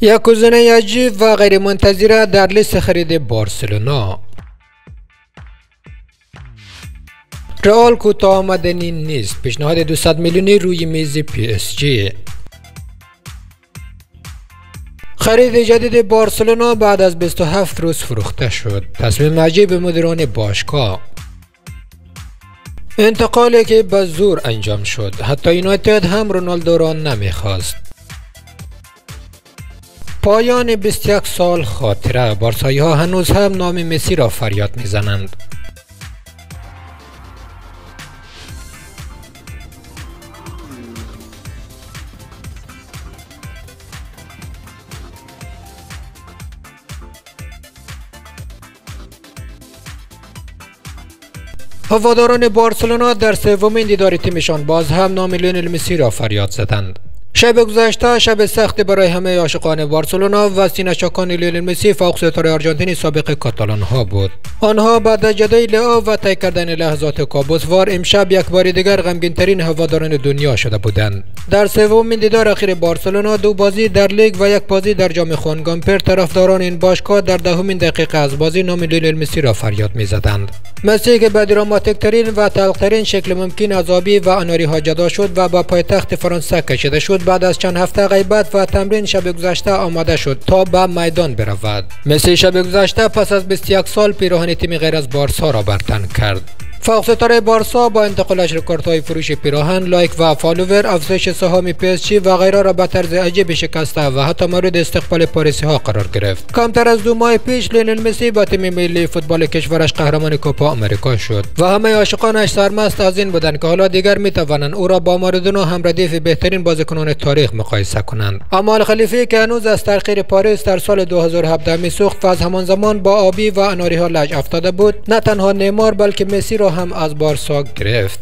یک گزینه عجیب و غیر منتظره در لیست خرید بارسلونا. رئال کوتاه آمدنی نیست. پیشنهاد 200 میلیونی روی میز پی اس جی. خرید جدید بارسلونا بعد از 27 روز فروخته شد. تصمیم عجیب مدیران باشگاه. انتقالی که به زور انجام شد. حتی یونایتد هم رونالدو را نمی‌خواست. پایان 21 سال خاطره. بارسایی ها هنوز هم نام مسی را فریاد می‌زنند. هواداران بارسلونا در سومین دیدار تیمشان باز هم نام لیونل مسی را فریاد زدند. شب گذشته شب سخت برای همه عاشقان بارسلونا و سینه چاکان لیونل مسی فوق ستاره آرژانتینی سابق کاتالان ها بود. آنها بعد از جدای لعا و طی کردن لحظات کابوسوار امشب یک بار دیگر غمگین ترین هواداران دنیا شده بودند. در سومین دیدار اخیر بارسلونا دو بازی در لیگ و یک بازی در جام خوان گامپر طرفداران این باشگاه در دهمین دقیقه از بازی نام لیونل مسی را فریاد می‌زدند. مسی که به دراماتیک ترین و تلخترین شکل ممکن آبی و اناری ها جدا شد و با پایتخت فرانسه کشیده شد بعد از چند هفته غیبت و تمرین شب گذشته آماده شد تا به میدان برود. مسی شب گذشته پس از 21 سال پیراهن تیم غیر از بارسا را برتن کرد. فوق ستاره بارسا با انتقالش رکوردهای فروش پیراهن لایک و فالوور افزایش سهام پی و غیره را به طرز عجیبی شکسته و حتی مورد استقبال پاریسی ها قرار گرفت. کمتر از دو ماه پیش لیونل مسی با تیم ملی فوتبال کشورش قهرمان کوپا آمریکا شد. و همه عاشقانش سرمست از این بودند که حالا دیگر می توانند او را با مارادونا هم ردیف بهترین بازیکنان تاریخ مقایسه کنند. اما خلیفی که هنوز از تحقیر پاریس در سال 2017 می سوخت و از همان زمان با آبی و اناری ها لج افتاده بود نه تنها نیمار بلکه مسی را هم از بارسا گرفت.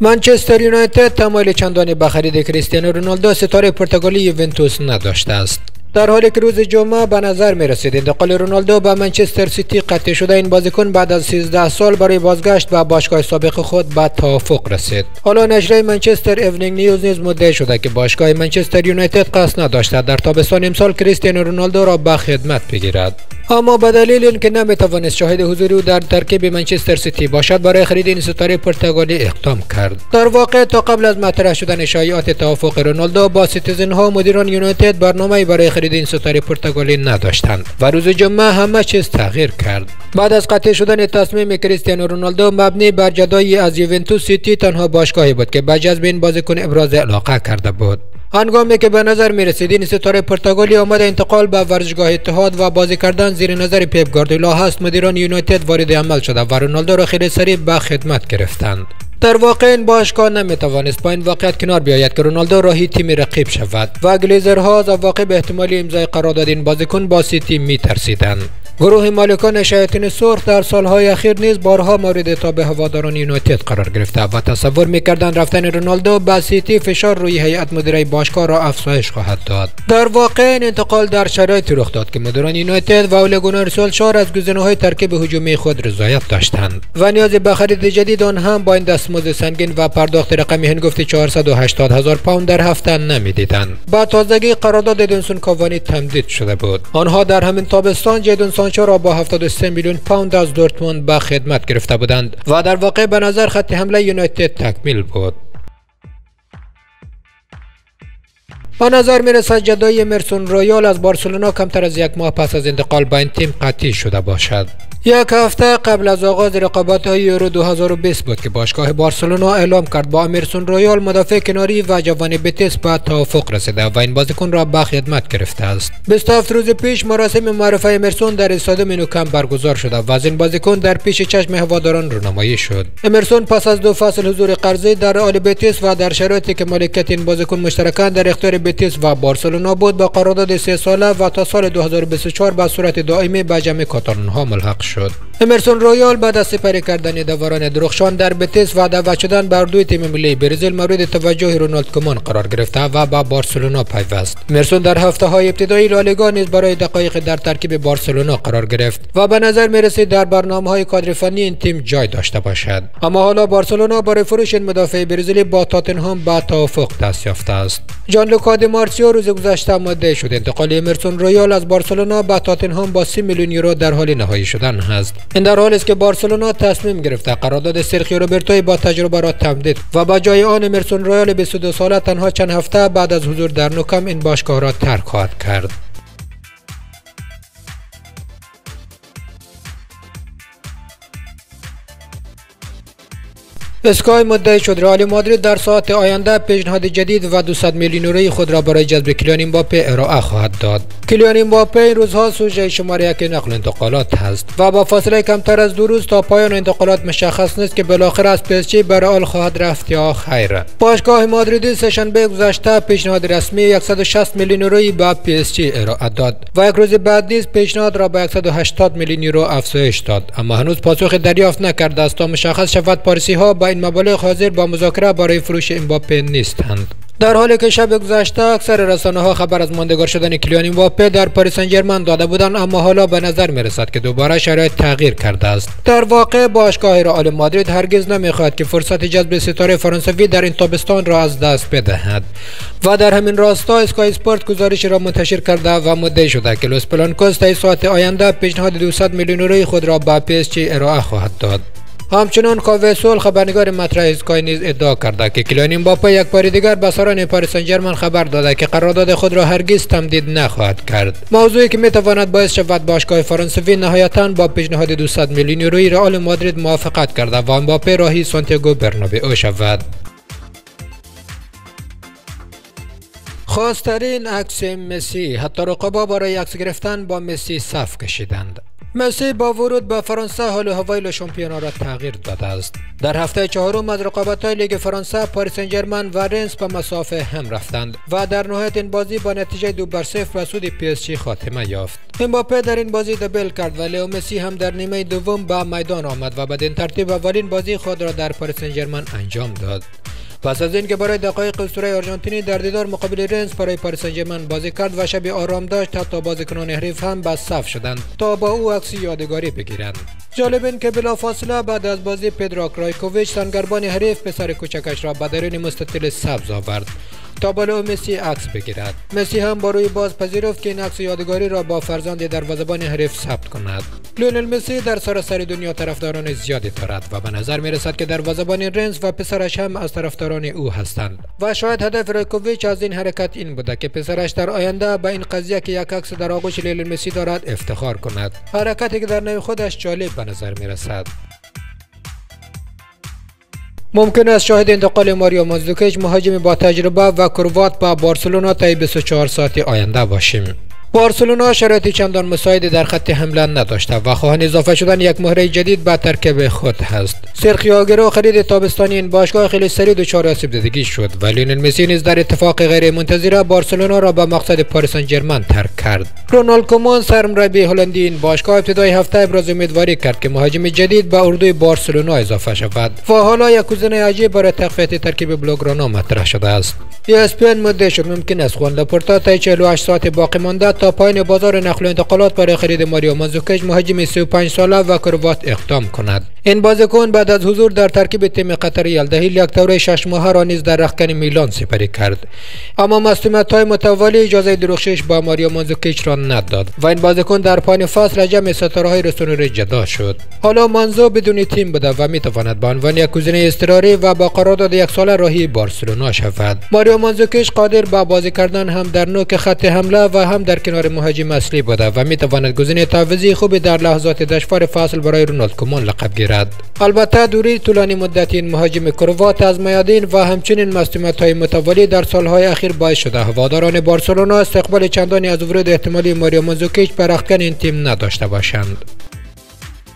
منچستر یونایتد تمایل چندانی به خرید کریستیانو رونالدو ستاره پرتغالی یوونتوس نداشته است. در حالی که روز جمعه به نظر می رسید انتقال رونالدو به منچستر سیتی قطعی شده این بازیکن بعد از 13 سال برای بازگشت به باشگاه سابق خود به توافق رسید. حالا نشریه منچستر ایونینگ نیوز نیز مدعی شده که باشگاه منچستر یونایتد قصد نداشته در تابستان امسال کریستیانو رونالدو را به خدمت بگیرد. اما به دلیل اینکه نمی‌توانست شاهد حضور او در ترکیب منچستر سیتی باشد برای خرید این ستاره پرتغالی اقدام کرد. در واقع تا قبل از مطرح شدن شایعات توافق رونالدو با سیتیزن ها مدیران یونایتد برنامه برای خرید این ستاره پرتغالی نداشتند و روز جمعه همه چیز تغییر کرد. بعد از قطعی شدن تصمیم کریستیانو رونالدو مبنی بر جدایی از یوونتوس سیتی تنها باشگاهی بود که به جذب این بازیکن ابراز علاقه کرده بود. هنگامی که به نظر می رسید این ستاره پرتغالی آماده انتقال به ورزشگاه اتحاد و بازی کردن زیر نظر پیپ گاردیولا هست مدیران یونایتد وارد عمل شده و رونالدو را خیلی سریع به خدمت گرفتند. در واقع این باشگاه نمی توانست با این واقعیت کنار بیاید که رونالدو راهی تیم رقیب شود. و گلیزرها از واقع به احتمال امضای قرارداد این بازیکن با سیتی می ترسیدند گروه مالکان شیاطین سرخ در سالهای اخیر نیز بارها مورد تاب هواداران یونایتد قرار گرفته. و تصور می‌کردند رفتن رونالدو به سیتی فشار روی هیئت مدیره باشگاه را افزایش خواهد داد. در واقع این انتقال در شرایطی رخ داد که مدیران یونایتد و اول گونر سولشار از های ترکیب هجومی خود رضایت داشتند. و نیاز به خرید جدید آن هم با این دستمزد سنگین و پرداخت رقمی هنگفت 480 هزار پوند در هفته نمی‌دیدند. با تازگی قرارداد ادنسون کاوانی تمدید شده بود. آنها در همین تابستان سانچو را با 73 میلیون پوند از دورتموند به خدمت گرفته بودند و در واقع به نظر خط حمله یونایتد تکمیل بود. به نظر می رسد جدایی امرسون رویال از بارسلونا کمتر از یک ماه پس از انتقال به این تیم قطعی شده باشد. یک هفته قبل از آغاز رقابت های یورو 2020 بود که باشگاه بارسلونا اعلام کرد با امرسون رویال مدافع کناری و جوان بتیس به توافق رسیده و این بازیکن را به خدمت گرفته است. 27 روز پیش مراسم معارفه امرسون در استادیوم نوکمپ برگزار شده و از این بازیکن در پیش چشم هواداران رونمایی شد. امرسون پس از دو فصل حضور قرضی در رئال بتیس و در شرایطی که مالکیت این بازیکن مشترکا در اختیار بتیس و بارسلونا بود با قرارداد سه ساله و تا سال 2024 به صورت دائمی به جمع کاتالون ها ملحق شد. счет. امرسون رویال بعد از سپری کردن دوران درخشان در بتیس و دعوت شدن بر دوی تیم ملی برزیل مورد توجه رونالد کومان قرار گرفته و با بارسلونا پیوست. امرسون در هفته های ابتدایی لالیگا نیز برای دقایق در ترکیب بارسلونا قرار گرفت و به نظر می‌رسید در برنامه های کادرفنی این تیم جای داشته باشد. اما حالا بارسلونا برای فروش این مدافع برزیلی با تاتنهام به توافق دست یافته است. جان لوکا مارسیو روز گذشته آماده شد. انتقال امرسون رویال از بارسلونا به تاتنهام با 30 میلیون یورو در حال نهایی شدن است. این در حالی است که بارسلونا تصمیم گرفته قرارداد سرخیو روبرتو با تجربه را تمدید و به جای آن امرسون رویال 22 ساله تنها چند هفته بعد از حضور در نوکمپ این باشگاه را ترک خواهد کرد. اسکای مدعی شد. رئال مادرید در ساعات آینده پیشنهاد جدید و 200 میلیون یورویی خود را برای جذب کلیان امباپه ارائه خواهد داد. کلیان امباپه این روزها سوژه شماره یک نقل و انتقالات هست و با فاصله کمتر از دو روز تا پایان انتقالات مشخص نیست که بالاخره از پی به رئال خواهد رفت یا خیر. باشگاه مادریدی سهشنبه گذشته پیشنهاد رسمی 160 میلیون یورویی به پی ارائه داد و یک روز بعد نیز پیشنهاد را به 180 میلیون یورو افزایش داد. اما هنوز پاسخی دریافت نکرده است تا مشخص شود پاریسی ها این مبالغ حاضر به مذاکره برای فروش امباپه نیستند. در حالی که شب گذشته اکثر رسانه ها خبر از ماندگار شدن کلیان امباپه در پاریس سن داده بودند اما حالا به نظر می رسد که دوباره شرایط تغییر کرده است. در واقع باشگاه رئال مادرید هرگز نمی‌خواهد که فرصت جذب ستاره فرانسوی در این تابستان را از دست بدهد. و در همین راستا اسکای اسپورت گزارشی را منتشر کرده و مدعی شده که لوس بلانکوس تا ساعات آینده پیشنهاد 200 میلیون یورو خود را به پی ارائه خواهد داد. همچنان کاوسول خبرنگار مطرح اسکای نیز ادعا کرده که کلیان امباپه یک بار دیگر به سران پاریس سن خبر داده که قرارداد خود را هرگز تمدید نخواهد کرد. موضوعی که می‌تواند باعث شود باشگاه فرانسوی نهایتا با پیشنهاد 200 میلیون یورویی رئال مادرید موافقت کرده و امباپه راهی سانتیاگو برنابئو شود. خاص‌ترین عکس مسی حتی رقبا برای عکس گرفتن با مسی صف کشیدند. مسی با ورود به فرانسه حال و هوای شامپیونا را تغییر داده است. در هفته چهارم از رقابت های لیگ فرانسه پاریس سن و رنس به مصاف هم رفتند و در نهایت این بازی با نتیجه دو بر صفر به سود پی اس خاتمه یافت. امباپه در این بازی دبل کرد و لیو مسی هم در نیمه دوم به میدان آمد و بدین ترتیب اولین بازی خود را در پاریس سن انجام داد. پس از اینکه برای دقایق اسطوره آرژانتینی در دیدار مقابل رنس برای پاریس سن بازی کرد و شب آرام داشت حتی بازیکنان حریف هم به صف شدند تا با او عکس یادگاری بگیرند. جالب این که بلافاصله بعد از بازی پردراگ رایکوویچ سنگربان حریف پسر کوچکش را به درون مستطیل سبز آورد تا با لئو مسی عکس بگیرد. مسی هم با روی باز پذیرفت که این عکس یادگاری را با فرزند دروازه‌بان حریف ثبت کند. لیونل مسی در سراسر دنیا طرفداران زیادی دارد و به نظر می رسد که دروازه‌بان رنس و پسرش هم از طرفداران او هستند. و شاید هدف رایکوویچ از این حرکت این بوده که پسرش در آینده به این قضیه که یک عکس در آغوش لیونل مسی دارد افتخار کند. حرکتی که در نوع خودش جالب به نظر می رسد ممکن است شاهد انتقال ماریو مازدوکیچ مهاجم با تجربه و کروات با بارسلونا تا 24 ساعت آینده باشیم. بارسلونا شرایطی چندان مساعد در خط حمله نداشته و خواهان اضافه شدن یک مهره جدید به ترکیب خود هست. سرخیو آگرو خرید تابستانی این باشگاه خیلی سریع دچار آسیب دیدگی شد و لیونل مسی نیز در اتفاق غیر منتظره بارسلونا را به مقصد پاریس سن ترک کرد. رونالد کومان سرمربی هلندی این باشگاه ابتدای هفته ابراز امیدواری کرد که مهاجم جدید به اردوی بارسلونا اضافه شود و حالا یک کوزنه عجیب برای تقویت ترکیب بلوگرانا مطرح شده است. اسپن مده شد ممکن است خوان لپورتا تا 48 ساعت باقی مانده تا پایان بازار نقل و انتقالات برای خرید ماریو مازوکش مهاجم 35 ساله و کروات اقدام کند. این بازیکن بعد از حضور در ترکیب تیم قطری الدهیل یک دوره شش ماه را نیز در رخکن میلان سپری کرد. اما مصونیت های متوالی اجازه درخشش با ماریو مانزوکیچ را نداد و این بازیکن در پایان فصل جمع ستاره های رسونوری جدا شد. حالا مانزو بدون تیم بوده و می‌تواند به عنوان یک گزینه اضطراری و با قرارداد یک ساله راهی بارسلونا شود. ماریو مانزوکیچ قادر به بازی کردن هم در نوک خط حمله و هم در کنار مهاجم اصلی بوده و می‌تواند گزینه تعویضی خوبی در لحظات دشوار فصل برای رونالد کومان لقب گیرد. البته دوری طولانی مدت این مهاجم کروات از میادین و همچنین مصدومیت های متوالی در سالهای اخیر باعث شده. هواداران بارسلونا استقبال چندانی از ورود احتمالی ماریو منزوکیچ بر این تیم نداشته باشند.